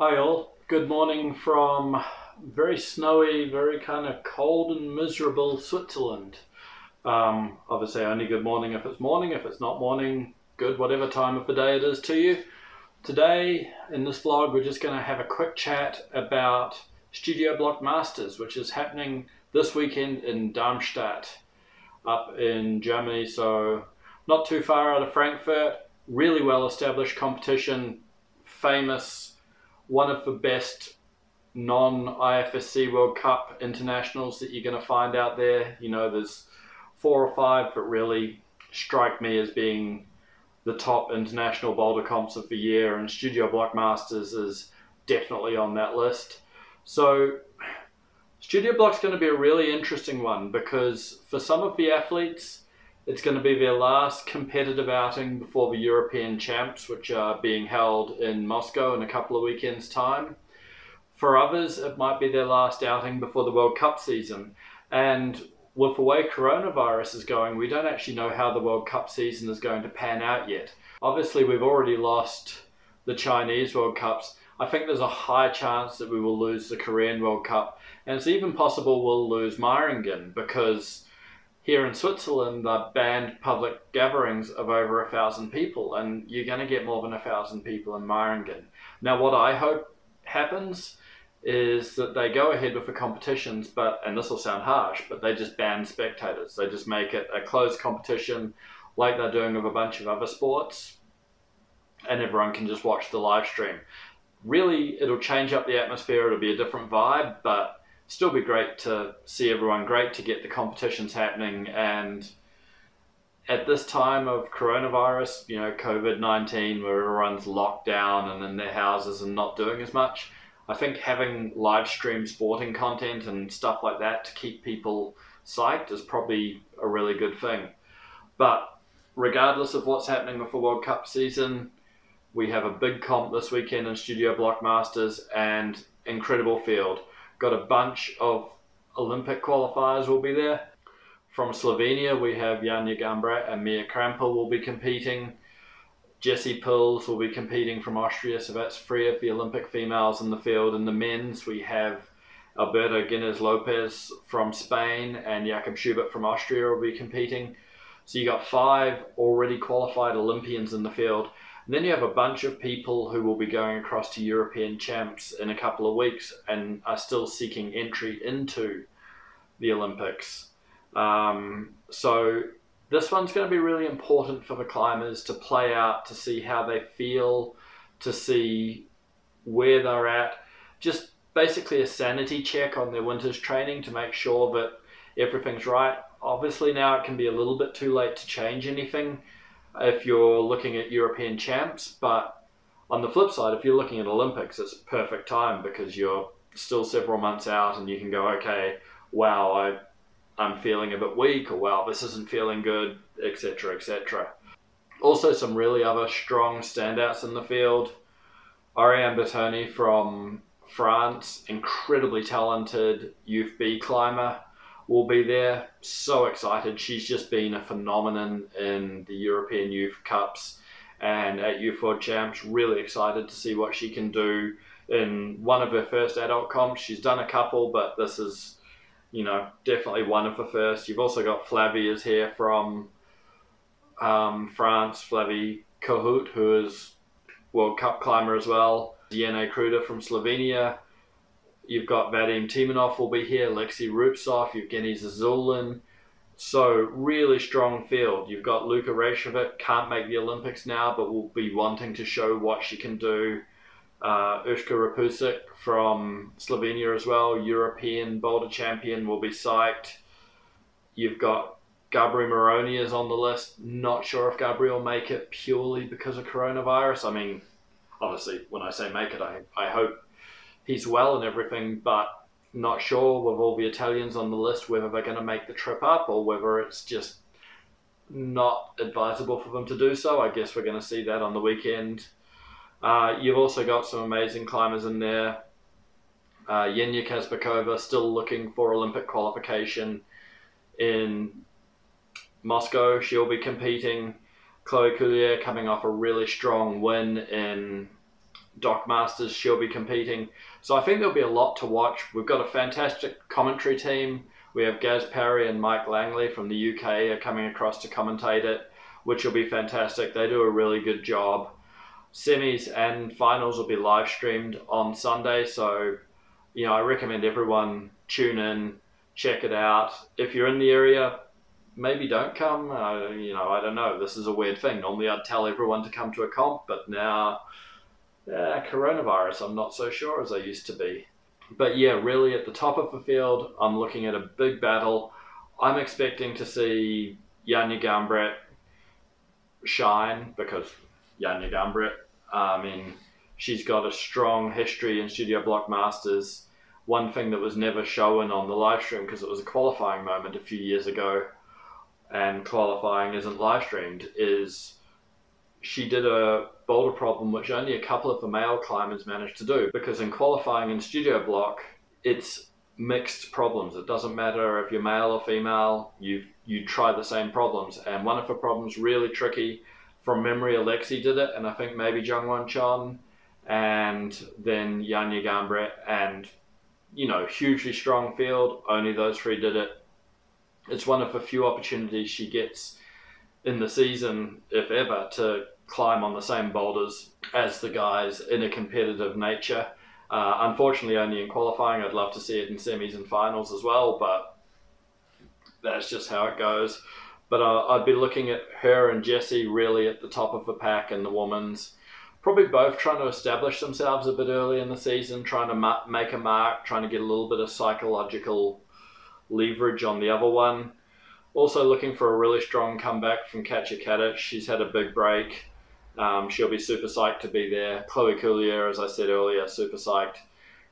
Hi all, good morning from very snowy, very kind of cold and miserable Switzerland. Um, obviously, only good morning if it's morning. If it's not morning, good whatever time of the day it is to you. Today, in this vlog, we're just going to have a quick chat about Studio Bloc Masters, which is happening this weekend in Darmstadt, up in Germany. So, not too far out of Frankfurt. Really well established competition, famous, one of the best non IFSC World Cup internationals that you're going to find out there. You know, there's four or five that really strike me as being the top international boulder comps of the year, and Studio Bloc Masters is definitely on that list. So, Studio Bloc's going to be a really interesting one because for some of the athletes, it's going to be their last competitive outing before the European Champs, which are being held in Moscow in a couple of weekends' time. For others, it might be their last outing before the World Cup season. And with the way coronavirus is going, we don't actually know how the World Cup season is going to pan out yet. Obviously, we've already lost the Chinese World Cups. I think there's a high chance that we will lose the Korean World Cup, and it's even possible we'll lose Meiringen because here in Switzerland they've banned public gatherings of over a thousand people, and you're going to get more than a thousand people in Meiringen. Now, what I hope happens is that they go ahead with the competitions, but and this will sound harsh, but they just ban spectators. They just make it a closed competition, like they're doing with a bunch of other sports, and everyone can just watch the live stream. Really, it'll change up the atmosphere. It'll be a different vibe, but still be great to see everyone. Great to get the competitions happening, and at this time of coronavirus, you know, COVID nineteen, where everyone's locked down and in their houses and not doing as much I think having live stream sporting content and stuff like that to keep people psyched is probably a really good thing. But regardless of what's happening with the World Cup season, we have a big comp this weekend in Studio Bloc Masters and incredible field. Got a bunch of Olympic qualifiers will be there. From Slovenia, we have Janja Garnbret and Mia Krampl will be competing. Jesse Pilz will be competing from Austria, so that's three of the Olympic females in the field. In the men's, we have Alberto Ginés Lopez from Spain and Jakob Schubert from Austria will be competing. So you got five already qualified Olympians in the field. And then you have a bunch of people who will be going across to European champs in a couple of weeks and are still seeking entry into the Olympics. Um, so this one's going to be really important for the climbers to play out, to see how they feel, to see where they're at. Just basically a sanity check on their winter's training to make sure that everything's right. Obviously, now it can be a little bit too late to change anything if you're looking at European champs, but on the flip side, if you're looking at Olympics, it's a perfect time because you're still several months out and you can go, okay, wow, I I'm feeling a bit weak or wow, this isn't feeling good, etc., etc. Also, some really other strong standouts in the field. Oriane Bertone from France, incredibly talented youth B climber, will be there. So excited. She's just been a phenomenon in the European Youth Cups and at Youth World Champs. Really excited to see what she can do in one of her first adult comps. She's done a couple, but this is you know, definitely one of the first. You've also got Flavy is here from um, France, Flavy Cohaut, who is World Cup climber as well. Jernej Kruder from Slovenia. You've got Vadim Timonov will be here, Lexi Rubtsov, Evgeny Zazulin. So really strong field. You've got Lučka Rakovec, can't make the Olympics now, but will be wanting to show what she can do uh, Rupusic from Slovenia as well, European boulder champion, will be psyched. You've got Gabriel Moroni is on the list. Not sure if Gabriel will make it purely because of coronavirus. I mean, obviously, when I say make it, I, I hope he's well and everything, but not sure with all the Italians on the list whether they're going to make the trip up or whether it's just not advisable for them to do so. I guess we're going to see that on the weekend. Uh, you've also got some amazing climbers in there. Uh, Yenya Kazbekova still looking for Olympic qualification in Moscow. She'll be competing. Chloe Caulier coming off a really strong win in Doc Masters, she'll be competing. So I think there'll be a lot to watch. We've got a fantastic commentary team. We have Gaz Parry and Mike Langley from the UK are coming across to commentate it, which will be fantastic. They do a really good job. Semis and finals will be live streamed on Sunday, so you know I recommend everyone tune in, check it out. If you're in the area, maybe don't come. Uh, you know, I don't know. This is a weird thing. Normally, I'd tell everyone to come to a comp, but now, yeah, coronavirus, I'm not so sure as I used to be. But yeah, really at the top of the field, I'm looking at a big battle. I'm expecting to see Janja Garnbret shine because Janja Garnbret, I mean, she's got a strong history in Studio Bloc Masters. One thing that was never shown on the live stream because it was a qualifying moment a few years ago and qualifying isn't live streamed is she did a boulder problem which only a couple of the male climbers managed to do because in qualifying in studio bloc it's mixed problems. It doesn't matter if you're male or female you you try the same problems. And one of the problems really tricky from memory alexi did it and i think maybe jongwon chon and then Janja Garnbret and you know hugely strong field only those three did it. It's one of the few opportunities she gets in the season, if ever, to climb on the same boulders as the guys in a competitive nature. Uh, unfortunately, only in qualifying. I'd love to see it in semis and finals as well, but that's just how it goes. But uh, I'd be looking at her and Jessie really at the top of the pack in the women's. Probably both trying to establish themselves a bit early in the season, trying to ma- make a mark, trying to get a little bit of psychological leverage on the other one. Also looking for a really strong comeback from Katja Kadić. She's had a big break. Um, she'll be super psyched to be there. Chloe Caulier, as I said earlier, super psyched.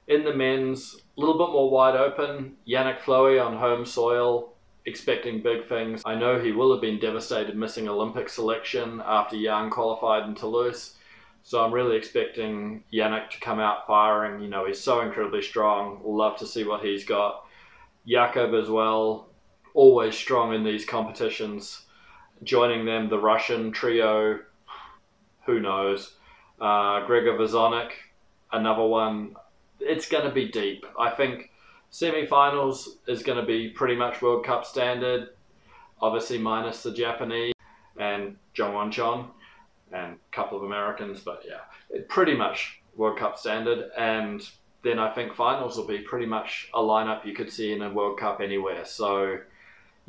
In the men's, a little bit more wide open. Yannick Flohé on home soil, expecting big things. I know he will have been devastated missing Olympic selection after Jan qualified in Toulouse. So I'm really expecting Yannick to come out firing. You know, he's so incredibly strong. Love to see what he's got. Jakob as well, always strong in these competitions. Joining them, the Russian trio, who knows? Uh, Gregor Vezonik, another one. It's going to be deep. I think semi-finals is going to be pretty much World Cup standard, obviously minus the Japanese and Jongwon Chon and a couple of Americans, but yeah, pretty much World Cup standard. And then I think finals will be pretty much a lineup you could see in a World Cup anywhere. So,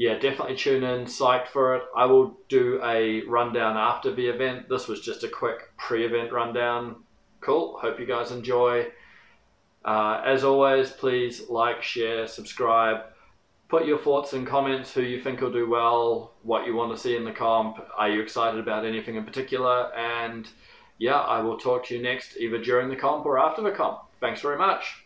yeah, definitely tune in, psyched for it. I will do a rundown after the event. This was just a quick pre event rundown. Cool. Hope you guys enjoy. Uh, as always, please like, share, subscribe. Put your thoughts and comments who you think will do well, what you want to see in the comp. Are you excited about anything in particular? And yeah, I will talk to you next either during the comp or after the comp. Thanks very much.